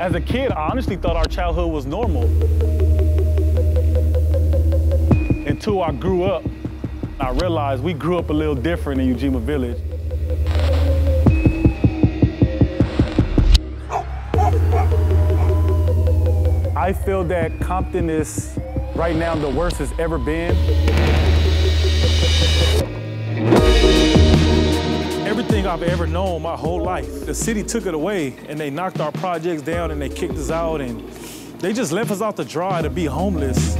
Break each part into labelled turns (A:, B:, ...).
A: As a kid, I honestly thought our childhood was normal. Until I grew up, I realized we grew up a little different in Ujima Village. I feel that Compton is right now the worst it's ever been. Everything I've ever known my whole life, the city took it away and they knocked our projects down and they kicked us out and they just left us out to dry to be homeless.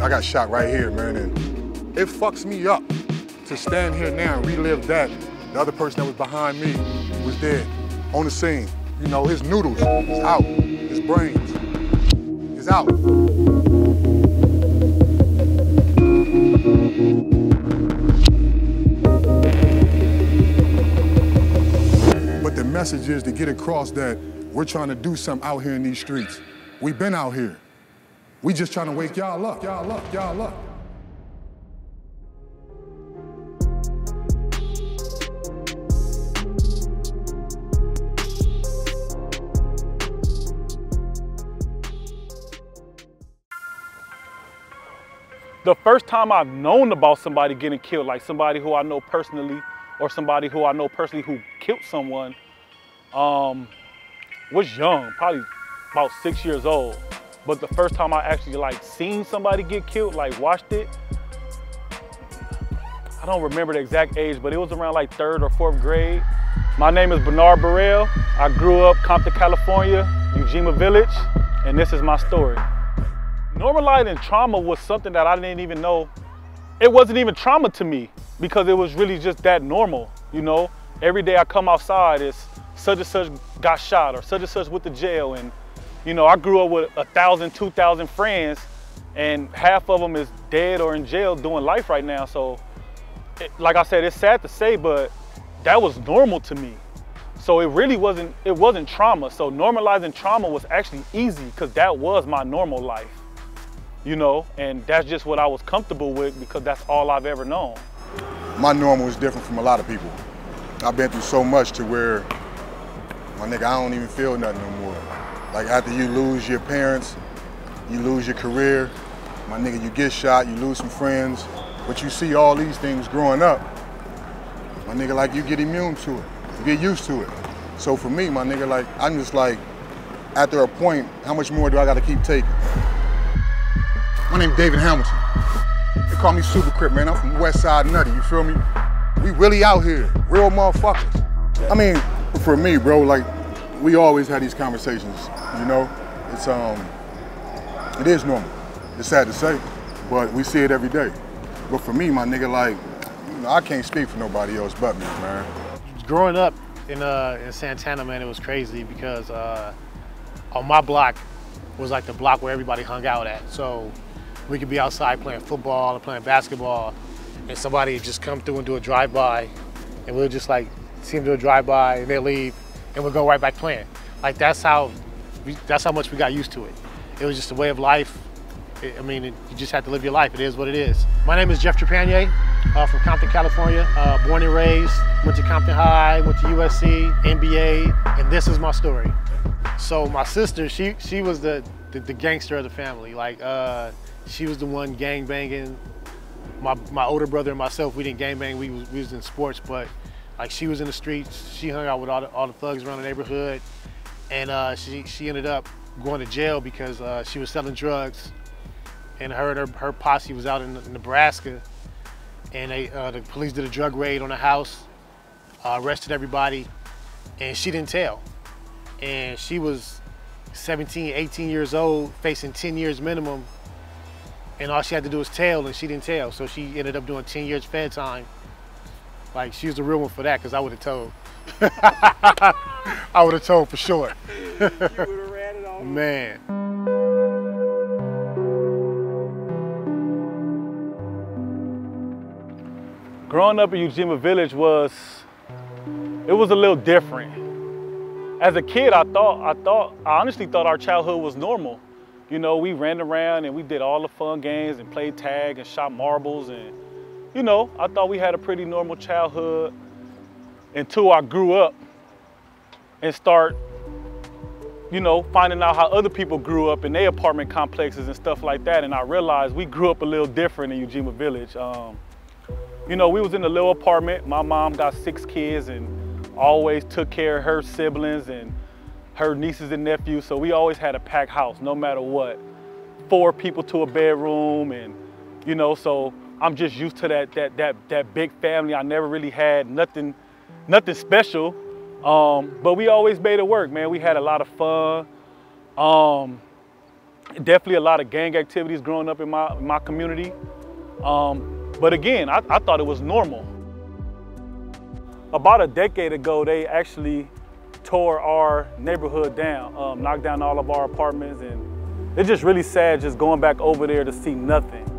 B: I got shot right here, man, and it fucks me up to stand here now and relive that. The other person that was behind me was dead on the scene. You know, his noodles is out, his brains is out. Message is to get across that we're trying to do something out here in these streets. We've been out here. We just trying to wake y'all up, y'all up, y'all up.
A: The first time I've known about somebody getting killed, like somebody who I know personally or somebody who I know personally who killed someone, um, was young, probably about six years old. But the first time I actually like seen somebody get killed, like watched it, I don't remember the exact age, but it was around like third or fourth grade. My name is Bernard Burrell. I grew up Compton, California, Ujima Village, and this is my story. Normalizing trauma was something that I didn't even know. It wasn't even trauma to me because it was really just that normal, you know? Every day I come outside, it's such and such got shot or such and such went to jail. And, you know, I grew up with a thousand, two thousand friends and half of them is dead or in jail doing life right now. So, it, like I said, it's sad to say, but that was normal to me. So it really wasn't, it wasn't trauma. So normalizing trauma was actually easy because that was my normal life you know, and that's just what I was comfortable with because that's all I've ever known.
B: My normal is different from a lot of people. I've been through so much to where, my nigga, I don't even feel nothing no more. Like after you lose your parents, you lose your career, my nigga, you get shot, you lose some friends, but you see all these things growing up, my nigga, like you get immune to it, you get used to it. So for me, my nigga, like, I'm just like, after a point, how much more do I gotta keep taking? My name's David Hamilton. They call me Super Crip, man. I'm from West Side Nutty, you feel me? We really out here, real motherfuckers. I mean, for me, bro, like, we always had these conversations, you know? It's, um, it is normal. It's sad to say, but we see it every day. But for me, my nigga, like, you know, I can't speak for nobody else but me, man.
C: Growing up in, uh, in Santana, man, it was crazy because uh, on my block was like the block where everybody hung out at. So we could be outside playing football or playing basketball, and somebody would just come through and do a drive-by, and we'll just like see them do a drive-by, and they leave, and we'll go right back playing. Like that's how, we, that's how much we got used to it. It was just a way of life. I mean, it, you just have to live your life. It is what it is. My name is Jeff Trepagnier uh, from Compton, California. Uh, born and raised, went to Compton High, went to USC, NBA, and this is my story. So my sister, she she was the the, the gangster of the family. Like uh, she was the one gang banging. My, my older brother and myself, we didn't gang bang, we we was in sports, but like she was in the streets, she hung out with all the, all the thugs around the neighborhood, and uh, she, she ended up going to jail because uh, she was selling drugs, and her and her, her posse was out in Nebraska, and they, uh, the police did a drug raid on the house, uh, arrested everybody, and she didn't tell. And she was 17, 18 years old, facing 10 years minimum and all she had to do was tell, and she didn't tell. So she ended up doing 10 years fed time. Like, she was the real one for that, because I would have told. I would have told for sure. Man.
A: Growing up in Ujima Village was, it was a little different. As a kid, I thought, I thought, I honestly thought our childhood was normal. You know, we ran around and we did all the fun games and played tag and shot marbles and, you know, I thought we had a pretty normal childhood. until I grew up and start, you know, finding out how other people grew up in their apartment complexes and stuff like that. And I realized we grew up a little different in Ujima Village. Um, you know, we was in a little apartment. My mom got six kids and always took care of her siblings and her nieces and nephews. So we always had a packed house, no matter what. Four people to a bedroom and, you know, so I'm just used to that that that that big family. I never really had nothing nothing special. Um, but we always made it work, man. We had a lot of fun. Um, definitely a lot of gang activities growing up in my my community. Um, but again, I, I thought it was normal. About a decade ago, they actually tore our neighborhood down, um, knocked down all of our apartments, and it's just really sad just going back over there to see nothing.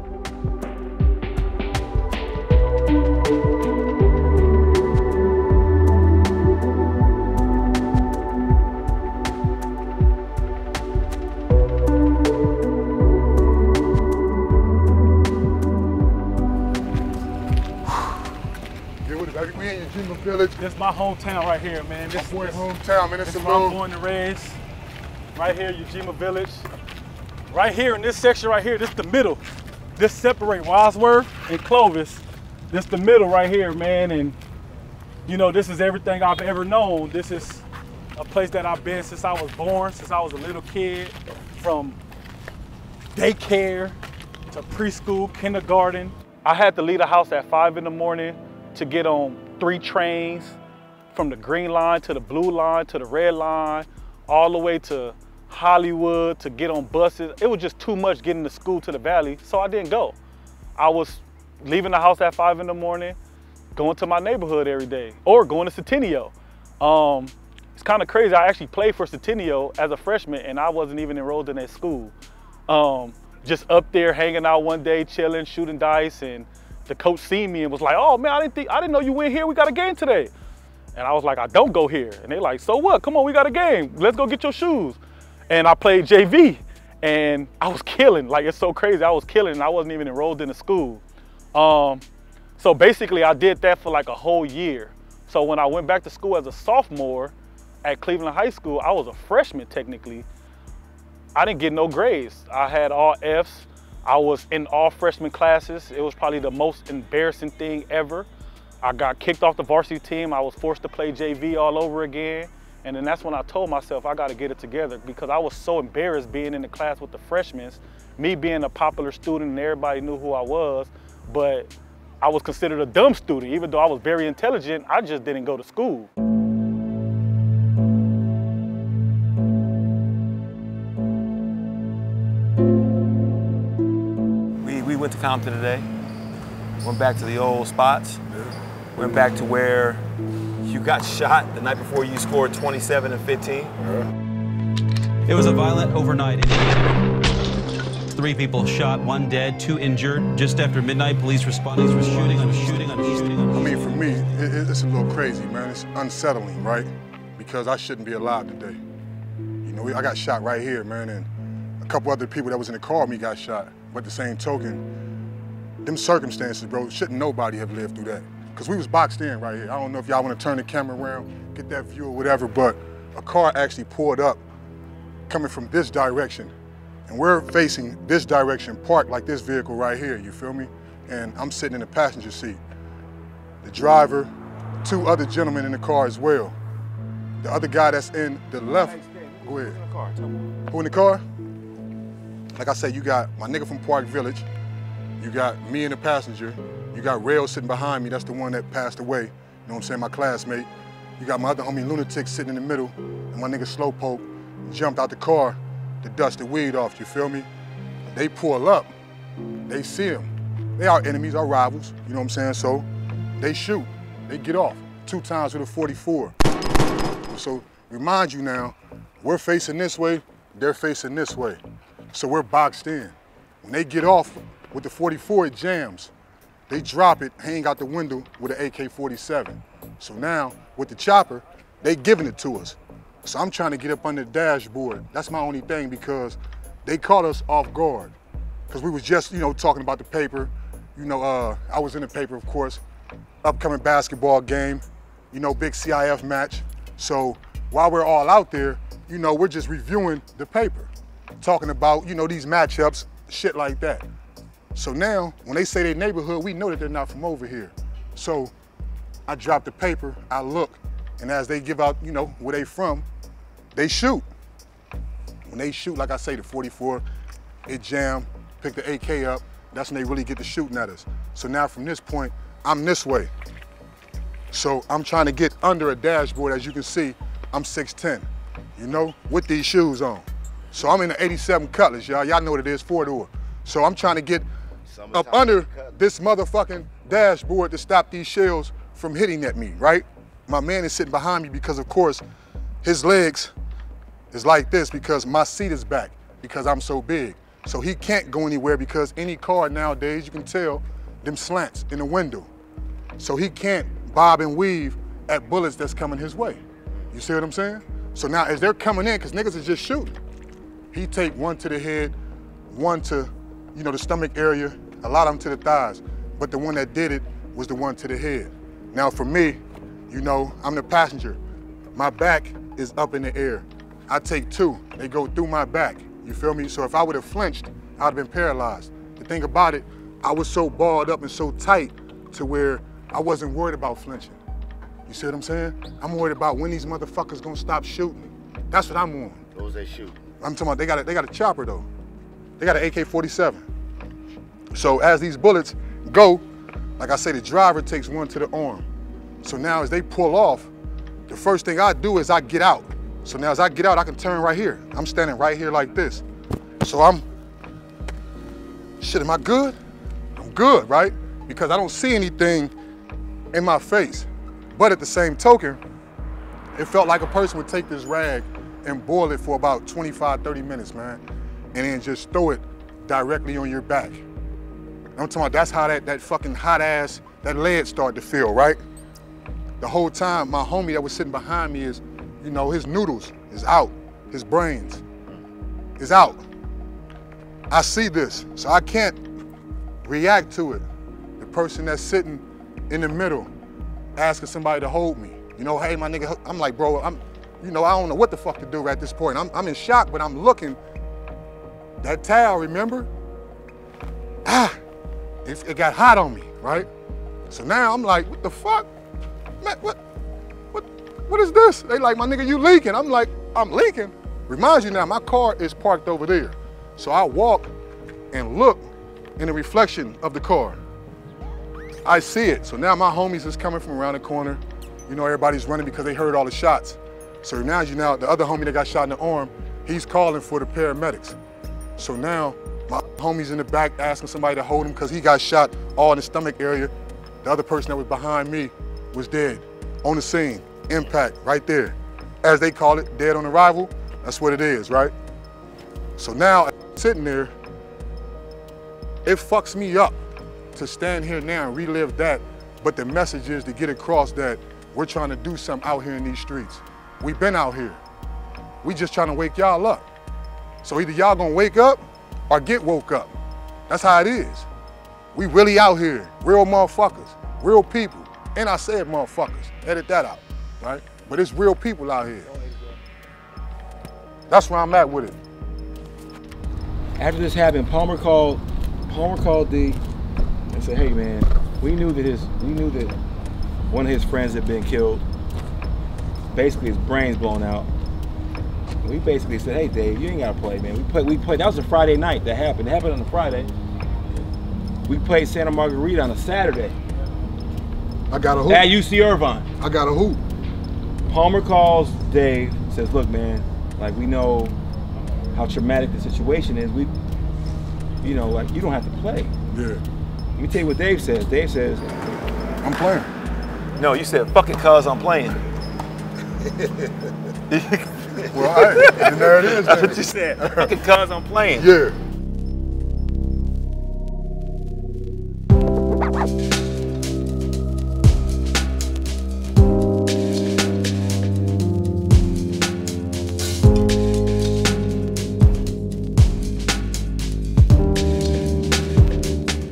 B: Village.
A: This my hometown right here, man. This
B: My
A: is
B: hometown, man.
A: This
B: a
A: is where I'm born and raised. Right here, Ujima Village. Right here in this section right here, this the middle. This separate Wadsworth and Clovis. This the middle right here, man. And you know, this is everything I've ever known. This is a place that I've been since I was born, since I was a little kid, from daycare to preschool, kindergarten. I had to leave the house at five in the morning to get on three trains from the green line to the blue line to the red line, all the way to Hollywood to get on buses. It was just too much getting to school to the valley, so I didn't go. I was leaving the house at five in the morning, going to my neighborhood every day, or going to Centennial. Um, it's kind of crazy. I actually played for Centennial as a freshman, and I wasn't even enrolled in that school. Um, just up there hanging out one day, chilling, shooting dice, and the coach seen me and was like, "Oh man, I didn't think I didn't know you went here. We got a game today." And I was like, "I don't go here." And they're like, "So what? Come on, we got a game. Let's go get your shoes." And I played JV, and I was killing. Like it's so crazy. I was killing, and I wasn't even enrolled in the school. Um, so basically, I did that for like a whole year. So when I went back to school as a sophomore at Cleveland High School, I was a freshman technically. I didn't get no grades. I had all Fs. I was in all freshman classes. It was probably the most embarrassing thing ever. I got kicked off the varsity team. I was forced to play JV all over again. And then that's when I told myself I got to get it together because I was so embarrassed being in the class with the freshmen, me being a popular student and everybody knew who I was, but I was considered a dumb student. Even though I was very intelligent, I just didn't go to school.
D: Went to Compton today, went back to the old spots, went back to where you got shot the night before you scored 27 and 15.
E: It was a violent overnight. Three people shot, one dead, two injured. Just after midnight, police responded to shooting on shooting on shooting.
B: I mean, for me, it, it- it's a little crazy, man. It's unsettling, right? Because I shouldn't be alive today. You know, I got shot right here, man, and a couple other people that was in the car with me got shot. But the same token, them circumstances, bro, shouldn't nobody have lived through that. Because we was boxed in right here. I don't know if y'all want to turn the camera around, get that view or whatever, but a car actually pulled up coming from this direction. And we're facing this direction, parked like this vehicle right here, you feel me? And I'm sitting in the passenger seat. The driver, two other gentlemen in the car as well. The other guy that's in the left, go ahead. Who in the car? Like I said, you got my nigga from Park Village. You got me and the passenger. You got Rail sitting behind me. That's the one that passed away. You know what I'm saying? My classmate. You got my other homie Lunatic sitting in the middle. And my nigga Slowpoke jumped out the car to dust the weed off. You feel me? They pull up. They see him. They are enemies, our rivals. You know what I'm saying? So they shoot. They get off. Two times with a 44. So remind you now, we're facing this way, they're facing this way. So we're boxed in. When they get off with the 44, it jams. They drop it, hang out the window with an AK-47. So now, with the chopper, they giving it to us. So I'm trying to get up under the dashboard. That's my only thing because they caught us off guard. Because we was just, you know, talking about the paper. You know, uh, I was in the paper, of course. Upcoming basketball game. you know, big CIF match. So while we're all out there, you know, we're just reviewing the paper, talking about, you know, these matchups, shit like that. So now, when they say their neighborhood, we know that they're not from over here. So I drop the paper, I look, and as they give out, you know, where they from, they shoot. When they shoot, like I say, the 44, it jam, pick the AK up, that's when they really get to shooting at us. So now from this point, I'm this way. So I'm trying to get under a dashboard, as you can see, I'm 6'10", you know, with these shoes on. So I'm in the 87 Cutlass, y'all. Y'all know what it is, four door. So I'm trying to get up under this motherfucking dashboard to stop these shells from hitting at me, right? My man is sitting behind me because of course his legs is like this because my seat is back because I'm so big. So he can't go anywhere because any car nowadays, you can tell them slants in the window. So he can't bob and weave at bullets that's coming his way. You see what I'm saying? So now as they're coming in, because niggas is just shooting, he take one to the head, one to, you know, the stomach area, a lot of them to the thighs. But the one that did it was the one to the head. Now for me, you know, I'm the passenger. My back is up in the air. I take two, they go through my back. You feel me? So if I would have flinched, I'd have been paralyzed. The thing about it, I was so balled up and so tight to where I wasn't worried about flinching. You see what I'm saying? I'm worried about when these motherfuckers gonna stop shooting. That's what I'm on.
F: Those they shoot.
B: I'm talking about they got a, they got a chopper though. They got an AK-47. So as these bullets go, like I say, the driver takes one to the arm. So now as they pull off, the first thing I do is I get out. So now as I get out, I can turn right here. I'm standing right here like this. So I'm, shit, am I good? I'm good, right? Because I don't see anything in my face. But at the same token, it felt like a person would take this rag and boil it for about 25, 30 minutes, man, and then just throw it directly on your back. I'm talking about that's how that, that fucking hot ass, that lead started to feel, right? The whole time, my homie that was sitting behind me is, you know, his noodles is out, his brains is out. I see this, so I can't react to it. The person that's sitting in the middle, asking somebody to hold me. You know, hey, my nigga, I'm like, bro, I'm, you know, I don't know what the fuck to do at this point. I'm, I'm in shock, but I'm looking. That towel, remember? Ah, it, it got hot on me, right? So now I'm like, what the fuck? Man, what, what, what is this? They like, my nigga, you leaking. I'm like, I'm leaking. Reminds you now, my car is parked over there. So I walk and look in the reflection of the car. I see it. So now my homies is coming from around the corner. You know, everybody's running because they heard all the shots. So now you now the other homie that got shot in the arm, he's calling for the paramedics. So now my homie's in the back asking somebody to hold him because he got shot all in the stomach area. The other person that was behind me was dead on the scene, impact right there. As they call it, dead on arrival, that's what it is, right? So now sitting there, it fucks me up to stand here now and relive that, but the message is to get across that we're trying to do something out here in these streets. We've been out here. We just trying to wake y'all up. So either y'all gonna wake up or get woke up. That's how it is. We really out here, real motherfuckers, real people. And I said motherfuckers, edit that out, right? But it's real people out here. That's where I'm at with it.
G: After this happened, Palmer called Palmer called D and said, hey man, we knew that his we knew that one of his friends had been killed basically his brains blown out. we basically said, "Hey, Dave, you ain't gotta play, man. We played. We played. That was a Friday night. That happened. It happened on a Friday. We played Santa Margarita on a Saturday.
B: I got a hoop.
G: At UC Irvine.
B: I got a hoop.
G: Palmer calls Dave, says, "Look, man, like we know how traumatic the situation is. We, you know, like you don't have to play."
B: Yeah.
G: Let me tell you what Dave says. Dave says,
B: "I'm playing."
D: No, you said, "Fuck it, cuz I'm playing."
B: well, all right. and there it is.
D: That's what you said. Fucking cuz I'm playing.
B: Yeah.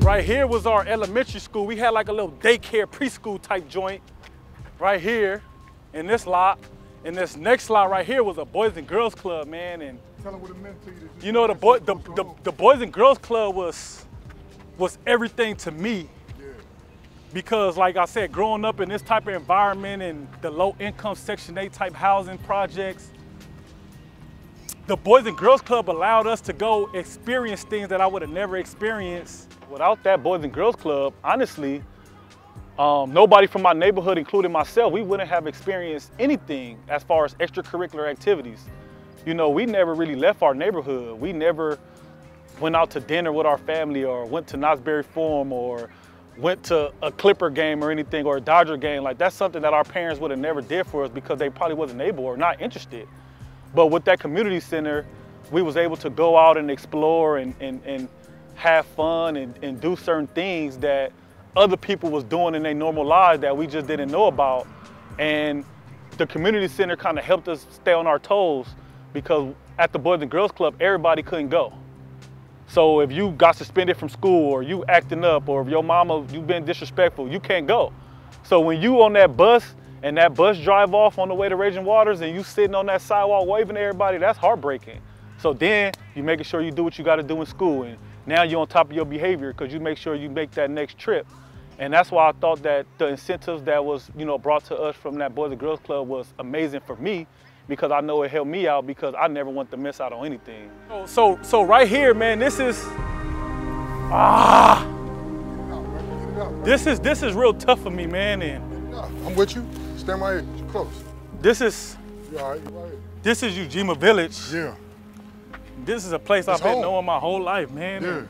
A: Right here was our elementary school. We had like a little daycare preschool type joint right here in this lot. And this next lot right here was a Boys and Girls Club, man. And
B: Tell them what it meant to you.
A: you know, the boy, the, the, the Boys and Girls Club was was everything to me
B: Yeah.
A: because like I said, growing up in this type of environment and the low income Section 8 type housing projects, the Boys and Girls Club allowed us to go experience things that I would have never experienced. Without that Boys and Girls Club, honestly, um, nobody from my neighborhood, including myself, we wouldn't have experienced anything as far as extracurricular activities. You know, we never really left our neighborhood. We never went out to dinner with our family or went to Knott's Berry Farm or went to a Clipper game or anything or a Dodger game. Like that's something that our parents would have never did for us because they probably wasn't able or not interested. But with that community center, we was able to go out and explore and, and, and have fun and, and do certain things that other people was doing in their normal lives that we just didn't know about. And the community center kind of helped us stay on our toes because at the Boys and Girls Club, everybody couldn't go. So if you got suspended from school or you acting up or if your mama, you been disrespectful, you can't go. So when you on that bus and that bus drive off on the way to Raging Waters and you sitting on that sidewalk waving to everybody, that's heartbreaking. So then you making sure you do what you got to do in school and now you're on top of your behavior because you make sure you make that next trip. And that's why I thought that the incentives that was, you know, brought to us from that Boys and Girls Club was amazing for me because I know it helped me out because I never want to miss out on anything. So, so, so right here, man, this is, ah,
B: Get it out, baby. Get it out.
A: this is, this is real tough for me, man. And
B: Get it out. I'm with you. Stand right here. You're close.
A: this is,
B: You all right? You right
A: this is Ujima Village.
B: Yeah.
A: This is a place I've
B: It's
A: been
B: home.
A: knowing my whole life, man.
B: Yeah.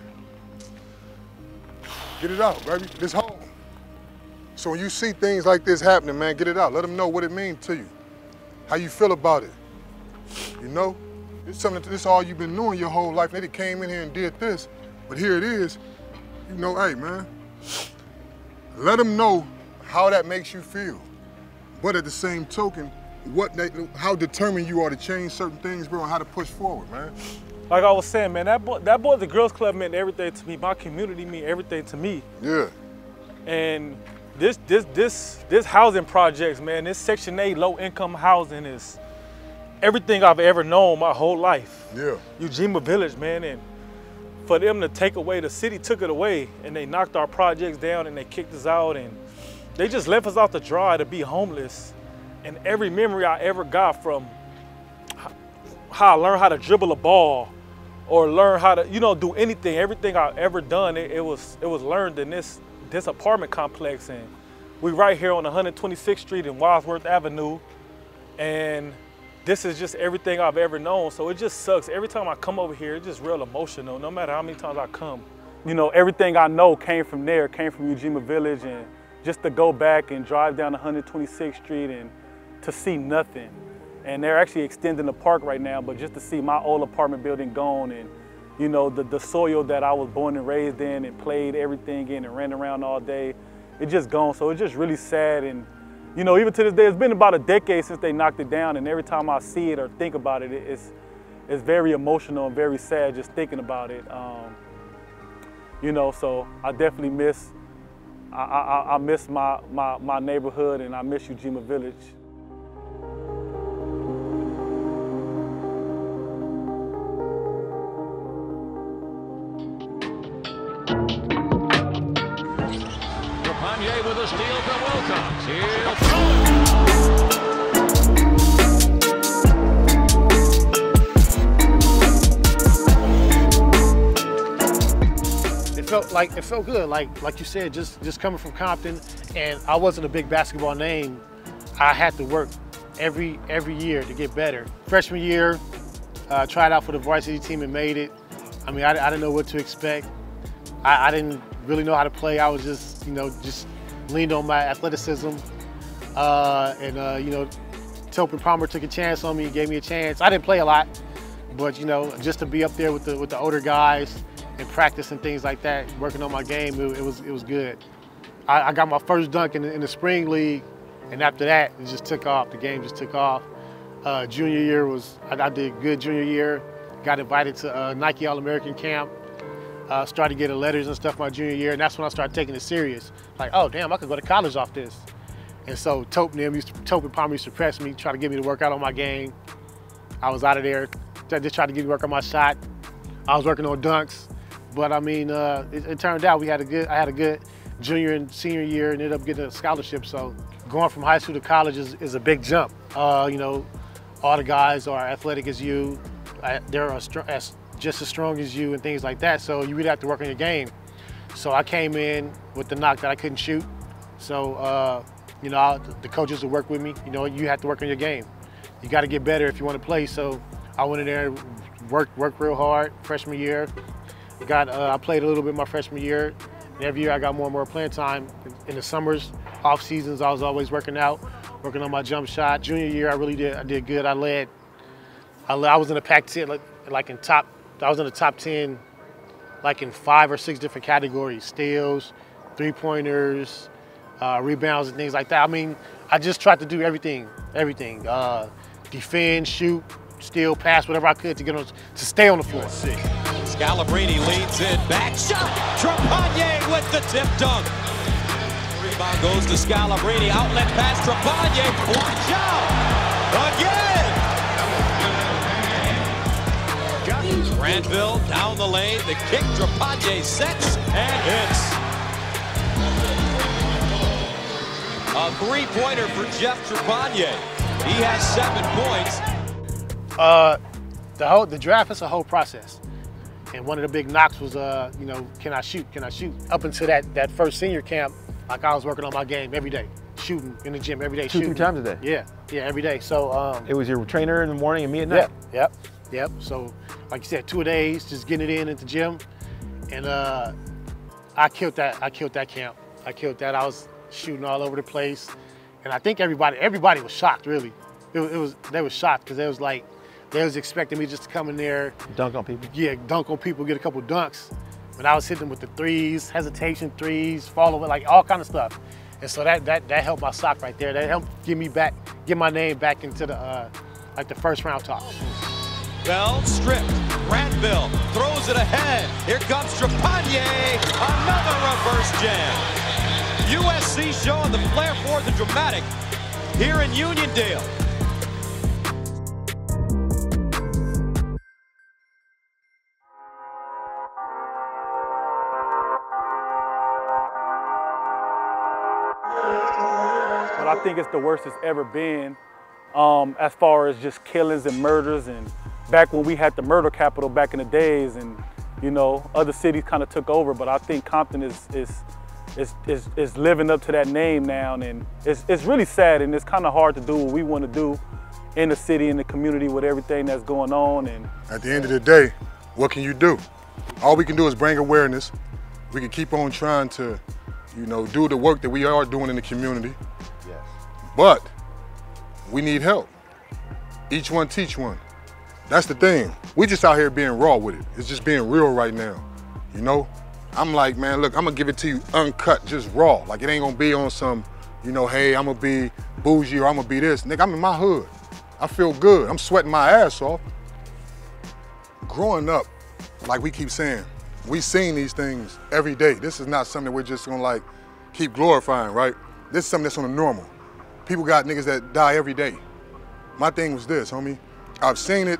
B: Get it out, baby. This home. So when you see things like this happening, man, get it out. Let them know what it means to you. How you feel about it. You know? It's something this all you've been knowing your whole life. They came in here and did this, but here it is. You know, hey man. Let them know how that makes you feel. But at the same token, what they, how determined you are to change certain things, bro, and how to push forward, man.
A: Like I was saying, man, that boy, that Boys and Girls Club meant everything to me. My community meant everything to me.
B: Yeah.
A: And this this this this housing projects, man, this Section 8 low income housing is everything I've ever known my whole life.
B: Yeah.
A: Ujima Village, man, and for them to take away, the city took it away and they knocked our projects down and they kicked us out and they just left us out to dry to be homeless. And every memory I ever got from how I learned how to dribble a ball or learn how to, you know, do anything, everything I've ever done, it, it was it was learned in this this apartment complex and we right here on 126th Street and Wadsworth Avenue. And this is just everything I've ever known. So it just sucks. Every time I come over here, it's just real emotional, no matter how many times I come. You know, everything I know came from there, came from Ujima Village. And just to go back and drive down 126th Street and to see nothing. And they're actually extending the park right now, but just to see my old apartment building gone and, you know, the, the soil that I was born and raised in and played everything in and ran around all day, it just gone. So it's just really sad. And, you know, even to this day, it's been about a decade since they knocked it down. And every time I see it or think about it, it- it's, it's very emotional and very sad just thinking about it. Um, you know, so I definitely miss, I, I, I miss my, my, my neighborhood and I miss Ujima Village.
F: It.
C: felt like it felt good. Like like you said, just just coming from Compton, and I wasn't a big basketball name. I had to work every every year to get better. Freshman year, uh, tried out for the varsity team and made it. I mean, I, I didn't know what to expect. I, I didn't really know how to play. I was just you know just leaned on my athleticism, uh, and uh, you know, Tope and Palmer took a chance on me, gave me a chance. I didn't play a lot, but you know, just to be up there with the with the older guys and practice and things like that, working on my game, it, it was it was good. I, I got my first dunk in the, in the spring league, and after that, it just took off. The game just took off. Uh, junior year was I, I did good junior year. Got invited to uh, Nike All American camp. Uh, started getting letters and stuff my junior year, and that's when I started taking it serious. Like, oh damn, I could go to college off this. And so Tope and them used to, Tope and Palmer used to press me, try to get me to work out on my game. I was out of there, just tried to get me to work on my shot. I was working on dunks, but I mean, uh, it, it, turned out we had a good, I had a good junior and senior year and ended up getting a scholarship. So going from high school to college is, is a big jump. Uh, you know, all the guys are athletic as you, they're as, just as strong as you and things like that. So you really have to work on your game. So I came in with the knock that I couldn't shoot. So, uh, you know, I, the coaches would work with me. You know, you have to work on your game. You got to get better if you want to play. So I went in there, worked, worked real hard freshman year. Got, uh, I played a little bit my freshman year. And every year I got more and more playing time. In the summers, off seasons, I was always working out, working on my jump shot. Junior year, I really did, I did good. I led, I, led, I was in the Pac-10, like, like in top, I was in the top 10 like in five or six different categories, steals, three-pointers, uh, rebounds and things like that. I mean, I just tried to do everything, everything. Uh, defend, shoot, steal, pass, whatever I could to get on, to stay on the floor.
F: Scalabrine leads in, back shot, Trepagnier with the tip dunk. Rebound goes to Scalabrine, outlet pass, Trepagnier, watch out, again! Granville down the lane. The kick, Trepagnier sets and hits. A three-pointer for Jeff Trepagnier. He has seven points.
C: Uh, the whole the draft is a whole process. And one of the big knocks was, uh, you know, can I shoot? Can I shoot? Up until that that first senior camp, like I was working on my game every day, shooting in the gym every day.
D: Two,
C: shooting.
D: three times a day.
C: Yeah, yeah, every day. So um,
D: it was your trainer in the morning and me at night.
C: Yep, yep, yep. So like you said, two days, just getting it in at the gym. And uh, I killed that. I killed that camp. I killed that. I was shooting all over the place, and I think everybody everybody was shocked. Really, it, it was they were shocked because they was like they was expecting me just to come in there,
D: dunk on people.
C: Yeah, dunk on people, get a couple dunks. But I was hitting with the threes, hesitation threes, follow like all kind of stuff. And so that that that helped my sock right there. That helped get me back, get my name back into the uh, like the first round talks.
F: Bell stripped. Granville throws it ahead. Here comes Trepagnier. Another reverse jam. USC showing the flair for the dramatic here in Uniondale.
A: But I think it's the worst it's ever been um, as far as just killings and murders and back when we had the murder capital back in the days and you know other cities kind of took over but I think Compton is is is, is, is living up to that name now and it's, it's really sad and it's kind of hard to do what we want to do in the city in the community with everything that's going on and
B: at the end of the day what can you do? All we can do is bring awareness. We can keep on trying to you know do the work that we are doing in the community. Yes. But we need help. Each one teach one that's the thing. We just out here being raw with it. It's just being real right now. You know? I'm like, man, look, I'm gonna give it to you uncut, just raw. Like it ain't gonna be on some, you know, hey, I'm gonna be bougie or I'm gonna be this. Nigga, I'm in my hood. I feel good. I'm sweating my ass off. Growing up, like we keep saying, we seen these things every day. This is not something we're just gonna like keep glorifying, right? This is something that's on the normal. People got niggas that die every day. My thing was this, homie. I've seen it.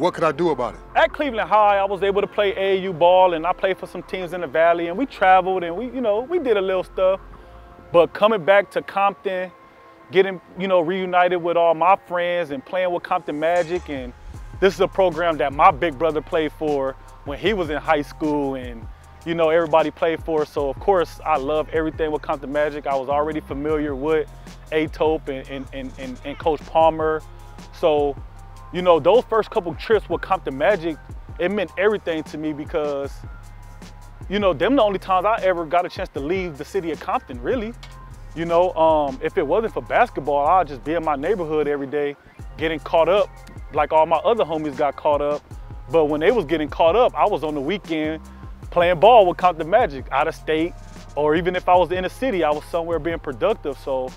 B: What could I do about it?
A: At Cleveland High, I was able to play AAU ball and I played for some teams in the Valley and we traveled and we, you know, we did a little stuff. But coming back to Compton, getting, you know, reunited with all my friends and playing with Compton Magic and this is a program that my big brother played for when he was in high school and you know, everybody played for. So of course I love everything with Compton Magic. I was already familiar with atope and, and, and, and Coach Palmer. So you know, those first couple trips with Compton Magic, it meant everything to me because, you know, them the only times I ever got a chance to leave the city of Compton, really. You know, um, if it wasn't for basketball, I'd just be in my neighborhood every day, getting caught up like all my other homies got caught up. But when they was getting caught up, I was on the weekend playing ball with Compton Magic out of state, or even if I was in the city, I was somewhere being productive. So,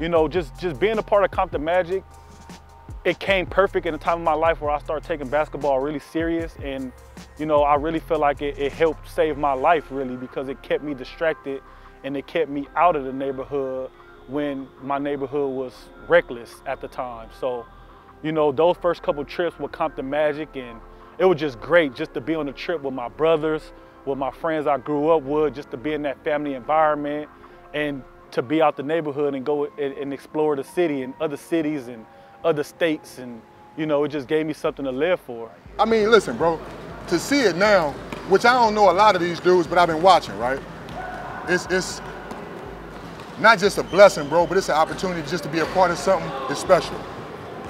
A: you know, just just being a part of Compton Magic, it came perfect in a time of my life where I started taking basketball really serious and you know I really feel like it, it, helped save my life really because it kept me distracted and it kept me out of the neighborhood when my neighborhood was reckless at the time. So, you know, those first couple trips with Compton Magic and it was just great just to be on the trip with my brothers, with my friends I grew up with, just to be in that family environment and to be out the neighborhood and go and, and explore the city and other cities and other states and you know, it just gave me something to live for.
B: I mean, listen, bro, to see it now, which I don't know a lot of these dudes, but I've been watching, right? It's it's not just a blessing, bro, but it's an opportunity just to be a part of something that's special.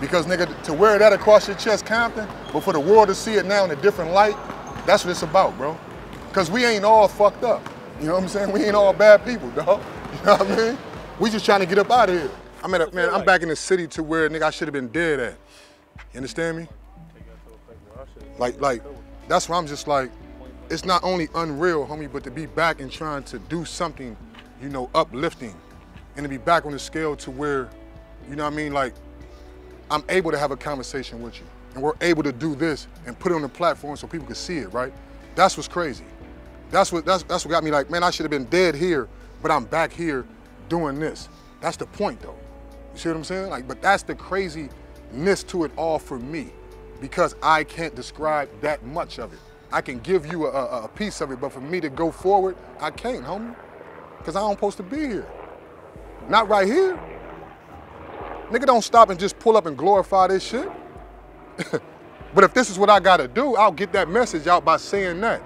B: Because nigga, to wear that across your chest, Compton, but for the world to see it now in a different light, that's what it's about, bro. Cause we ain't all fucked up. You know what I'm saying? We ain't all bad people, dog. You know what I mean? We just trying to get up out of here. Uh, I'm at a, man, I'm back in the city to where nigga I should have been dead at. You understand me? Like, like, that's why I'm just like, it's not only unreal, homie, but to be back and trying to do something, you know, uplifting, and to be back on the scale to where, you know what I mean, like, I'm able to have a conversation with you, and we're able to do this and put it on the platform so people can see it, right? That's what's crazy. That's what that's that's what got me like, man, I should have been dead here, but I'm back here doing this. That's the point though. You see what I'm saying? Like, but that's the craziness to it all for me because I can't describe that much of it. I can give you a, a, a piece of it, but for me to go forward, I can't, homie. Because I don't supposed to be here. Not right here. Nigga don't stop and just pull up and glorify this shit. but if this is what I gotta do, I'll get that message out by saying that.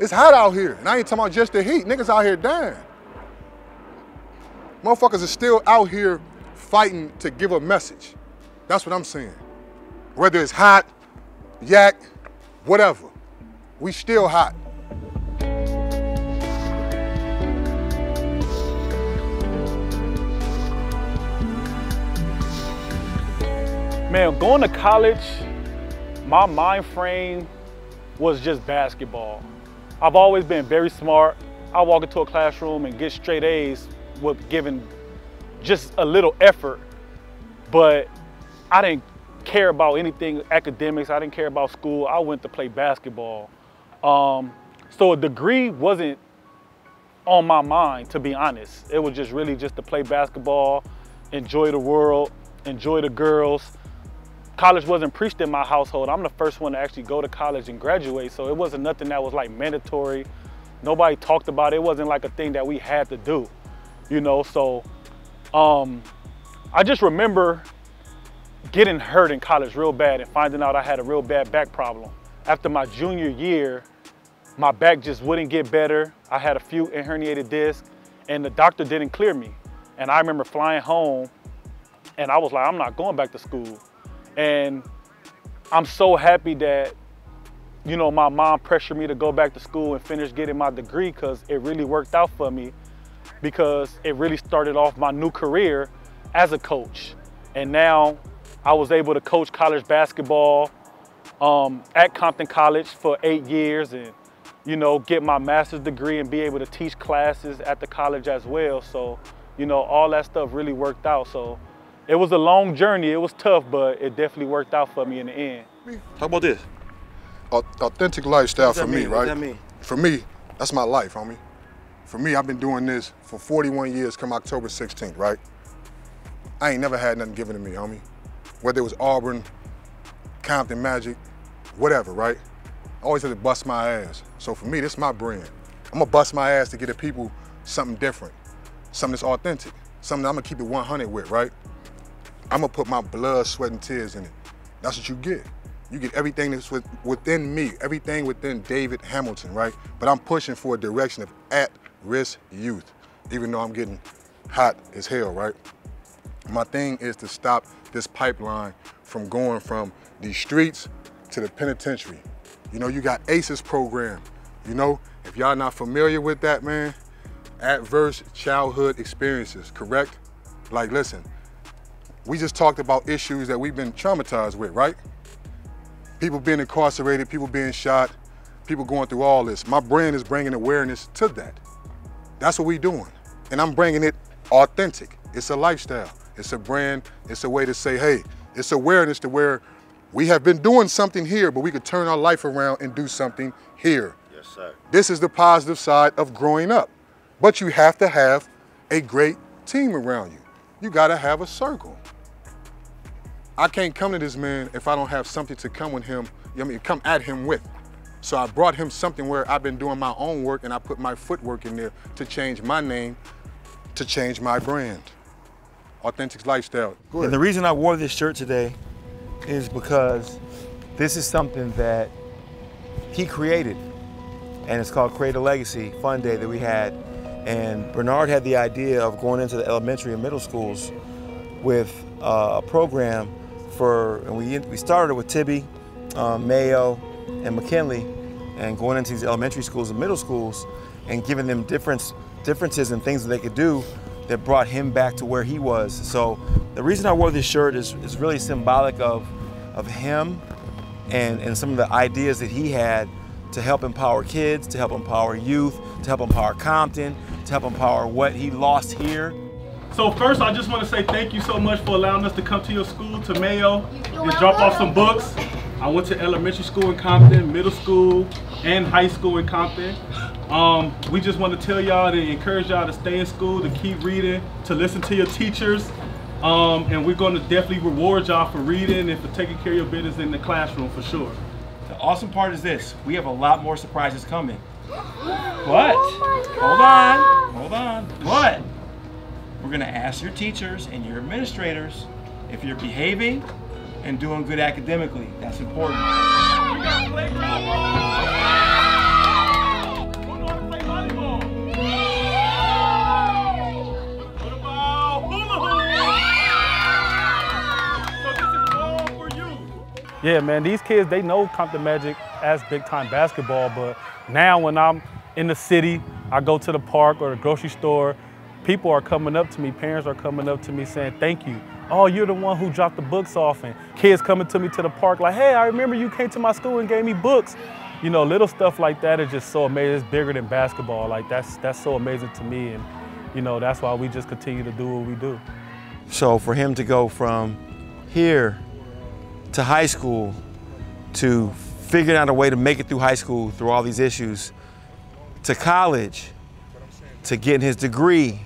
B: It's hot out here, and I ain't talking about just the heat. Niggas out here dying. Motherfuckers are still out here fighting to give a message. That's what I'm saying. Whether it's hot, yak, whatever, we still hot.
A: Man, going to college, my mind frame was just basketball. I've always been very smart. I walk into a classroom and get straight A's with giving just a little effort, but I didn't care about anything academics. I didn't care about school. I went to play basketball. Um, so a degree wasn't on my mind, to be honest. It was just really just to play basketball, enjoy the world, enjoy the girls, college wasn't preached in my household. I'm the first one to actually go to college and graduate, so it wasn't nothing that was like mandatory. Nobody talked about it. It wasn't like a thing that we had to do, you know. So um, I just remember getting hurt in college real bad and finding out I had a real bad back problem. After my junior year, my back just wouldn't get better. I had a few herniated discs and the doctor didn't clear me. And I remember flying home and I was like, I'm not going back to school. And I'm so happy that, you know, my mom pressured me to go back to school and finish getting my degree because it really worked out for me because it really started off my new career as a coach. And now I was able to coach college basketball um, at Compton College for eight years and, you know, get my master's degree and be able to teach classes at the college as well. So, you know, all that stuff really worked out. So it was a long journey. It was tough, but it definitely worked out for me in the end.
D: Talk about this.
B: Authentic lifestyle for me, right?
D: What does that mean?
B: For me, that's my life, homie. For me, I've been doing this for 41 years come October 16th, right? I ain't never had nothing given to me, homie. Whether it was Auburn, Compton Magic, whatever, right? I always had to bust my ass. So for me, this is my brand. I'm gonna bust my ass to get the people something different, something that's authentic, something that I'm gonna keep it 100 with, right? I'm gonna put my blood, sweat, and tears in it. That's what you get. You get everything that's with, within me, everything within David Hamilton, right? But I'm pushing for a direction of at-risk youth, even though I'm getting hot as hell, right? My thing is to stop this pipeline from going from the streets to the penitentiary. You know, you got ACEs program. You know, if y'all not familiar with that, man, adverse childhood experiences, correct? Like, listen, we just talked about issues that we've been traumatized with, right? People being incarcerated, people being shot, people going through all this. My brand is bringing awareness to that. That's what we doing. And I'm bringing it authentic. It's a lifestyle. It's a brand. It's a way to say, hey, it's awareness to where we have been doing something here, but we could turn our life around and do something here.
H: Yes, sir.
B: This is the positive side of growing up. But you have to have a great team around you. You gotta have a circle. I can't come to this man if I don't have something to come with him, I mean, come at him with. So I brought him something where I've been doing my own work and I put my footwork in there to change my name, to change my brand. Authentic lifestyle.
D: And the reason I wore this shirt today is because this is something that he created. And it's called Create a Legacy Fun Day that we had. And Bernard had the idea of going into the elementary and middle schools with uh, a program for, and we, we started with Tibby, um, Mayo, and McKinley, and going into these elementary schools and middle schools and giving them difference, differences and things that they could do that brought him back to where he was. So the reason I wore this shirt is, is really symbolic of, of him and, and some of the ideas that he had to help empower kids, to help empower youth, to help empower Compton, to help empower what he lost here.
A: So first, I just want to say thank you so much for allowing us to come to your school, to Mayo, and drop off some books. I went to elementary school in Compton, middle school, and high school in Compton. Um, we just want to tell y'all to encourage y'all to stay in school, to keep reading, to listen to your teachers. Um, and we're going to definitely reward y'all for reading and for taking care of your business in the classroom for sure.
G: The awesome part is this, we have a lot more surprises coming. But, hold on, hold on, but we're gonna ask your teachers and your administrators if you're behaving and doing good academically. That's important.
A: Yeah, man, these kids, they know Compton Magic as big time basketball, but now when I'm in the city, I go to the park or the grocery store, people are coming up to me, parents are coming up to me saying, thank you. Oh, you're the one who dropped the books off. And kids coming to me to the park like, hey, I remember you came to my school and gave me books. You know, little stuff like that is just so amazing. It's bigger than basketball. Like that's that's so amazing to me. And, you know, that's why we just continue to do what we do.
D: So for him to go from here to high school to figuring out a way to make it through high school through all these issues to college to getting his degree,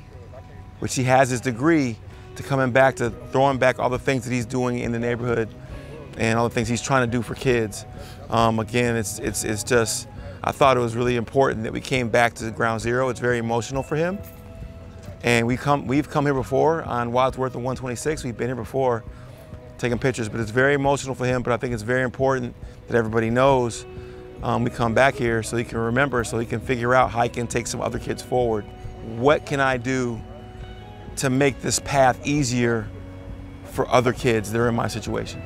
D: which he has his degree, to coming back to throwing back all the things that he's doing in the neighborhood and all the things he's trying to do for kids. Um, again, it's, it's, it's just, I thought it was really important that we came back to ground zero. It's very emotional for him. And we come, we've come here before on Wadsworth and 126. We've been here before taking pictures, but it's very emotional for him. But I think it's very important that everybody knows um, we come back here so he can remember, so he can figure out how he can take some other kids forward. What can I do to make this path easier for other kids that are in my situation?